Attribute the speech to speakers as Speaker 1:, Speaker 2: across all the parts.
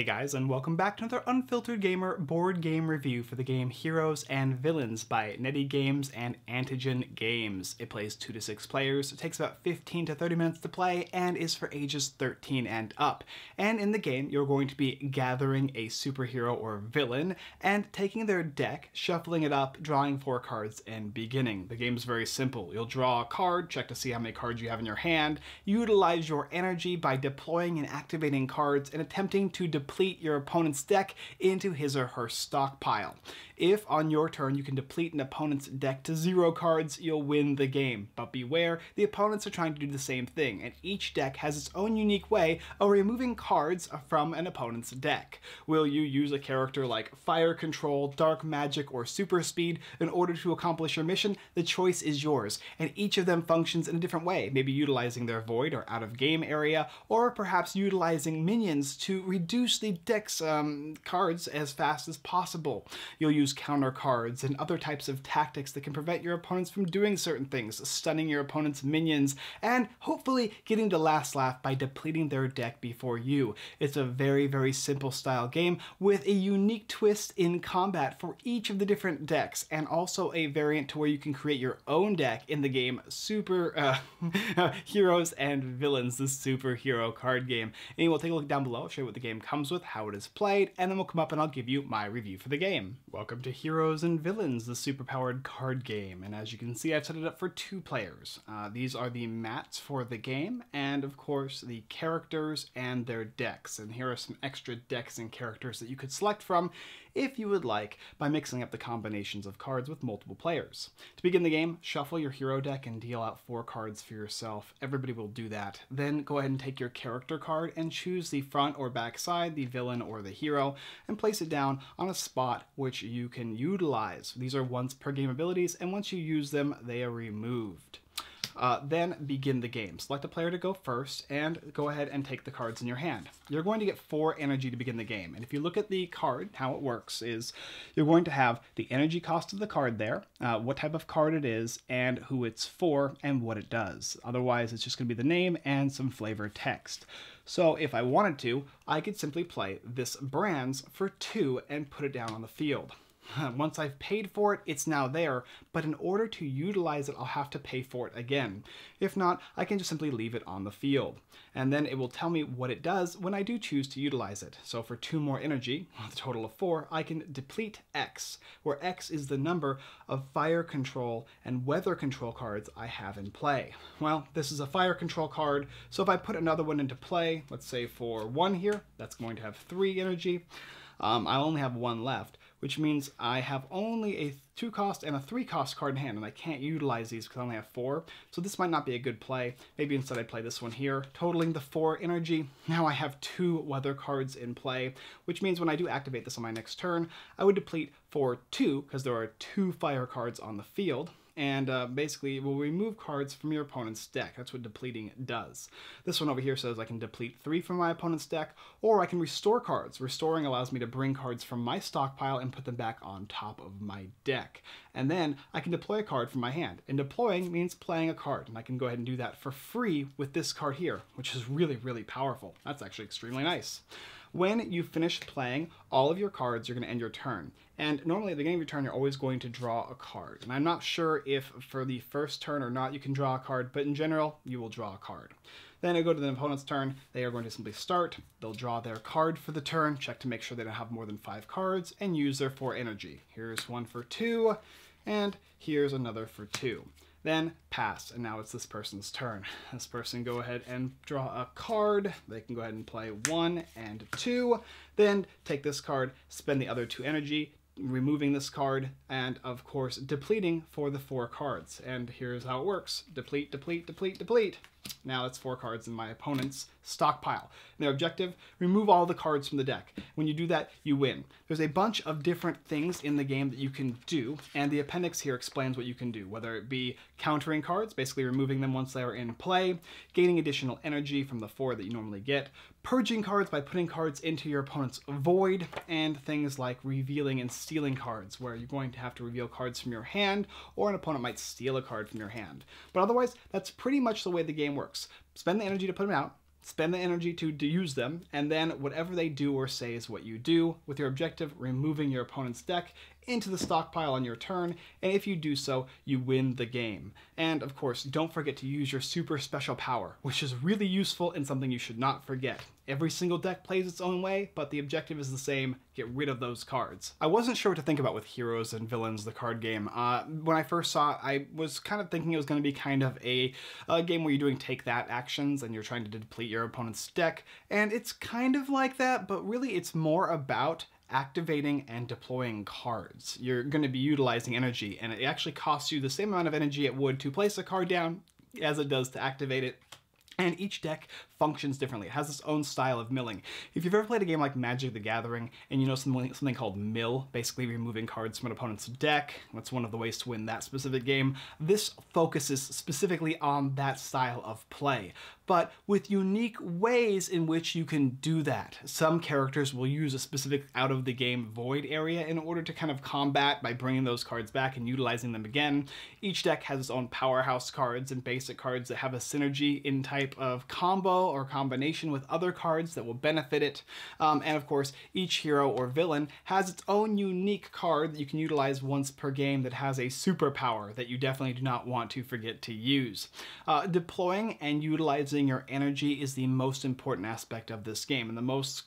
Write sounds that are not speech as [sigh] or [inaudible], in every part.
Speaker 1: Hey guys, and welcome back to another Unfiltered Gamer board game review for the game Heroes and Villains by Netty Games and Antigen Games. It plays 2 to 6 players, it takes about 15 to 30 minutes to play, and is for ages 13 and up. And in the game, you're going to be gathering a superhero or villain, and taking their deck, shuffling it up, drawing four cards, and beginning. The game's very simple. You'll draw a card, check to see how many cards you have in your hand, utilize your energy by deploying and activating cards, and attempting to deplete your opponent's deck into his or her stockpile. If on your turn you can deplete an opponent's deck to zero cards, you'll win the game. But beware, the opponents are trying to do the same thing, and each deck has its own unique way of removing cards from an opponent's deck. Will you use a character like Fire Control, Dark Magic, or Super Speed in order to accomplish your mission? The choice is yours, and each of them functions in a different way, maybe utilizing their void or out of game area, or perhaps utilizing minions to reduce the deck's um, cards as fast as possible. You'll use counter cards and other types of tactics that can prevent your opponents from doing certain things, stunning your opponent's minions, and hopefully getting the last laugh by depleting their deck before you. It's a very, very simple style game with a unique twist in combat for each of the different decks, and also a variant to where you can create your own deck in the game Super uh, [laughs] Heroes and Villains, the superhero card game. And we'll take a look down below, show you what the game comes with, how it is played, and then we'll come up and I'll give you my review for the game. Welcome to Heroes and Villains, the superpowered card game. And as you can see, I've set it up for two players. Uh, these are the mats for the game, and of course, the characters and their decks. And here are some extra decks and characters that you could select from if you would like by mixing up the combinations of cards with multiple players. To begin the game, shuffle your hero deck and deal out four cards for yourself. Everybody will do that. Then go ahead and take your character card and choose the front or back side, the villain or the hero, and place it down on a spot which you can utilize. These are once per game abilities, and once you use them, they are removed. Uh, then begin the game. Select a player to go first and go ahead and take the cards in your hand. You're going to get four energy to begin the game. And if you look at the card, how it works is you're going to have the energy cost of the card there, uh, what type of card it is, and who it's for, and what it does. Otherwise, it's just going to be the name and some flavor text. So if I wanted to, I could simply play this brands for two and put it down on the field. [laughs] Once I've paid for it, it's now there, but in order to utilize it, I'll have to pay for it again. If not, I can just simply leave it on the field. And then it will tell me what it does when I do choose to utilize it. So for two more energy, [laughs] a total of four, I can deplete X, where X is the number of fire control and weather control cards I have in play. Well, this is a fire control card, so if I put another one into play, let's say for one here, that's going to have three energy. Um, I only have one left which means I have only a two cost and a three cost card in hand, and I can't utilize these because I only have four. So this might not be a good play. Maybe instead I play this one here, totaling the four energy. Now I have two weather cards in play, which means when I do activate this on my next turn, I would deplete for two, because there are two fire cards on the field and uh, basically will remove cards from your opponent's deck. That's what depleting does. This one over here says I can deplete three from my opponent's deck, or I can restore cards. Restoring allows me to bring cards from my stockpile and put them back on top of my deck. And then I can deploy a card from my hand. And deploying means playing a card, and I can go ahead and do that for free with this card here, which is really, really powerful. That's actually extremely nice. When you finish playing all of your cards, you're going to end your turn. And normally at the beginning of your turn, you're always going to draw a card. And I'm not sure if for the first turn or not you can draw a card, but in general, you will draw a card. Then I go to the opponent's turn. They are going to simply start. They'll draw their card for the turn, check to make sure they don't have more than five cards, and use their four energy. Here's one for two, and here's another for two. Then pass, and now it's this person's turn. This person go ahead and draw a card. They can go ahead and play one and two. Then take this card, spend the other two energy, removing this card, and of course depleting for the four cards. And here's how it works. Deplete, deplete, deplete, deplete. Now it's four cards in my opponent's stockpile. And their objective, remove all the cards from the deck. When you do that, you win. There's a bunch of different things in the game that you can do, and the appendix here explains what you can do, whether it be countering cards, basically removing them once they are in play, gaining additional energy from the four that you normally get, purging cards by putting cards into your opponent's void, and things like revealing and stealing cards, where you're going to have to reveal cards from your hand, or an opponent might steal a card from your hand. But otherwise, that's pretty much the way the game works. Spend the energy to put them out, spend the energy to, to use them, and then whatever they do or say is what you do, with your objective removing your opponent's deck into the stockpile on your turn, and if you do so, you win the game. And of course, don't forget to use your super special power, which is really useful and something you should not forget. Every single deck plays its own way, but the objective is the same, get rid of those cards. I wasn't sure what to think about with Heroes and Villains, the card game. Uh, when I first saw it, I was kind of thinking it was going to be kind of a, a game where you're doing take that actions and you're trying to deplete your opponent's deck, and it's kind of like that, but really it's more about activating and deploying cards. You're going to be utilizing energy, and it actually costs you the same amount of energy it would to place a card down as it does to activate it. And each deck functions differently. It has its own style of milling. If you've ever played a game like Magic the Gathering and you know something, something called mill, basically removing cards from an opponent's deck, that's one of the ways to win that specific game, this focuses specifically on that style of play but with unique ways in which you can do that. Some characters will use a specific out of the game void area in order to kind of combat by bringing those cards back and utilizing them again. Each deck has its own powerhouse cards and basic cards that have a synergy in type of combo or combination with other cards that will benefit it. Um, and of course, each hero or villain has its own unique card that you can utilize once per game that has a superpower that you definitely do not want to forget to use. Uh, deploying and utilizing your energy is the most important aspect of this game and the most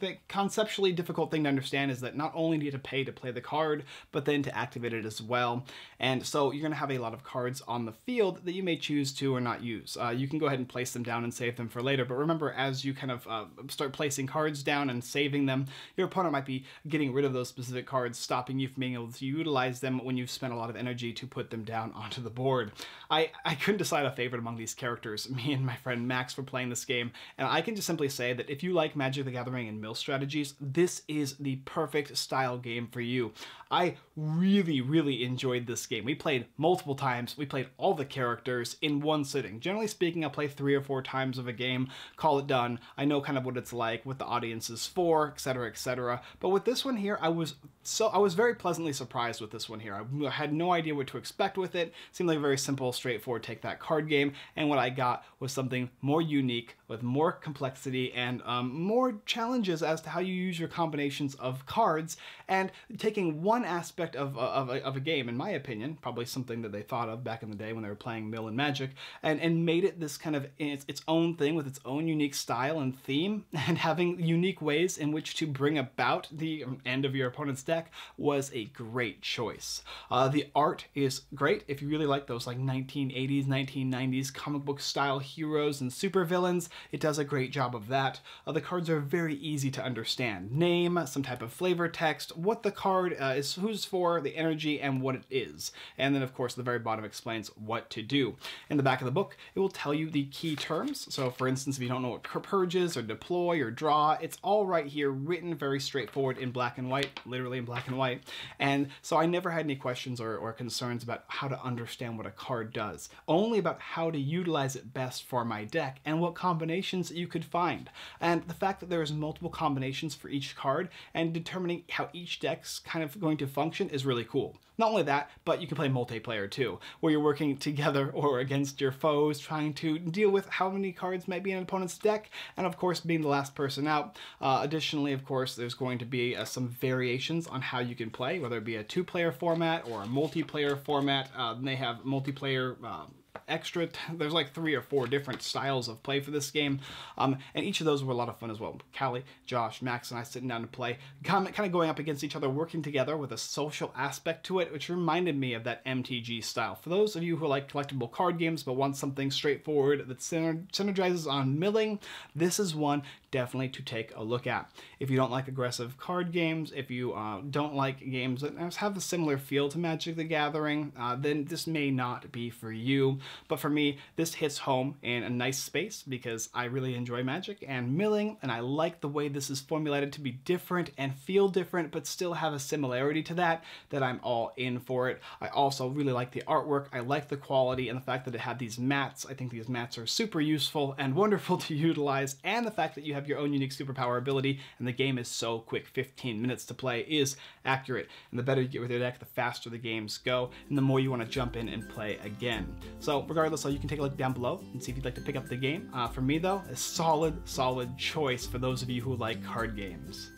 Speaker 1: the conceptually difficult thing to understand is that not only do you have to pay to play the card, but then to activate it as well. And so you're going to have a lot of cards on the field that you may choose to or not use. Uh, you can go ahead and place them down and save them for later, but remember as you kind of uh, start placing cards down and saving them, your opponent might be getting rid of those specific cards, stopping you from being able to utilize them when you've spent a lot of energy to put them down [laughs] onto the board. I, I couldn't decide a favorite among these characters. [laughs] Me and my friend Max were playing this game, and I can just simply say that if you like Magic the Gathering gathering and mill strategies, this is the perfect style game for you. I really, really enjoyed this game. We played multiple times. We played all the characters in one sitting. Generally speaking, I'll play three or four times of a game, call it done. I know kind of what it's like, what the audience is for, etc., etc. But with this one here, I was so I was very pleasantly surprised with this one here. I had no idea what to expect with it. it seemed like a very simple, straightforward take that card game, and what I got was something more unique, with more complexity and um, more challenges as to how you use your combinations of cards, and taking one aspect of, of, of a game, in my opinion, probably something that they thought of back in the day when they were playing Mill and Magic, and, and made it this kind of its, its own thing with its own unique style and theme, [laughs] and having unique ways in which to bring about the end of your opponent's deck was a great choice. Uh, the art is great if you really like those like 1980s, 1990s comic book style heroes and supervillains. It does a great job of that. Uh, the cards are very easy to understand. Name, some type of flavor text, what the card uh, is, who's for, the energy, and what it is. And then of course the very bottom explains what to do. In the back of the book, it will tell you the key terms. So for instance, if you don't know what purges or deploy or draw, it's all right here, written very straightforward in black and white, literally in black and white. And so I never had any questions or, or concerns about how to understand what a card does, only about how to utilize it best for my deck and what combinations you could find. And the fact that multiple combinations for each card and determining how each deck's kind of going to function is really cool. Not only that, but you can play multiplayer too, where you're working together [laughs] or against your foes, trying to deal with how many cards might be in an opponent's deck, and of course being the last person out. Uh, additionally, of course, there's going to be uh, some variations on how you can play, whether it be a two-player format or a multiplayer format. Uh, they have multiplayer um, extra. There's like three or four different styles of play for this game, um, and each of those were a lot of fun as well. Callie, Josh, Max, and I sitting down to play, kind of going up against each other, working together with a social aspect to it, which reminded me of that MTG style. For those of you who like collectible card games but want something straightforward that synergizes on milling, this is one definitely to take a look at. If you don't like aggressive card games, if you uh, don't like games that have a similar feel to Magic the Gathering, uh, then this may not be for you. But for me, this hits home in a nice space because I really enjoy Magic and milling, and I like the way this is formulated to be different and feel different, but still have a similarity to that, that I'm all in for it. I also really like the artwork. I like the quality and the fact that it had these mats. I think these mats are super useful and [laughs] wonderful to utilize, and the fact that you have your own unique superpower ability, and the game is so quick 15 minutes to play is accurate. And the better you get with your deck, the faster the games go, and the more you want to jump in and play again. So, regardless, you can take a look down below and see if you'd like to pick up the game. Uh, for me, though, a solid, solid choice for those of you who like card games.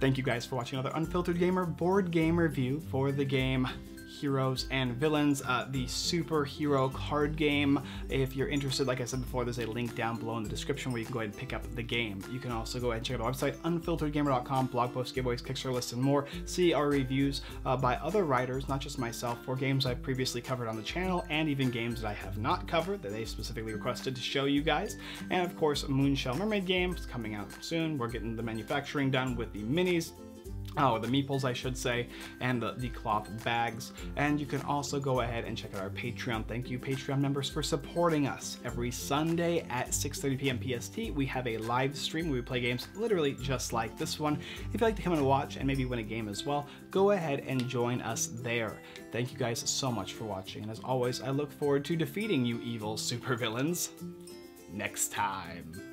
Speaker 1: Thank you guys for watching another Unfiltered Gamer board game review for the game heroes and villains, uh, the superhero card game. If you're interested, like I said before, there's a link down below in the description where you can go ahead and pick up the game. You can also go ahead and check out our website, unfilteredgamer.com, blog posts, giveaways, Kickstarter lists, and more. See our reviews uh, by other writers, not just myself, for games I've previously covered on the channel, and even games that I have not covered that they specifically requested to show you guys. And of course, Moonshell Mermaid games coming out soon. We're getting the manufacturing done with the minis oh, the meeples, I should say, and the, the cloth bags. And you can also go ahead and check out our Patreon. Thank you, Patreon members, for supporting us. Every Sunday at 6.30 p.m. PST, we have a live stream where we play games literally just like this one. If you'd like to come and watch and maybe win a game as well, go ahead and join us there. Thank you guys so much for watching, and as always, I look forward to defeating you evil supervillains next time.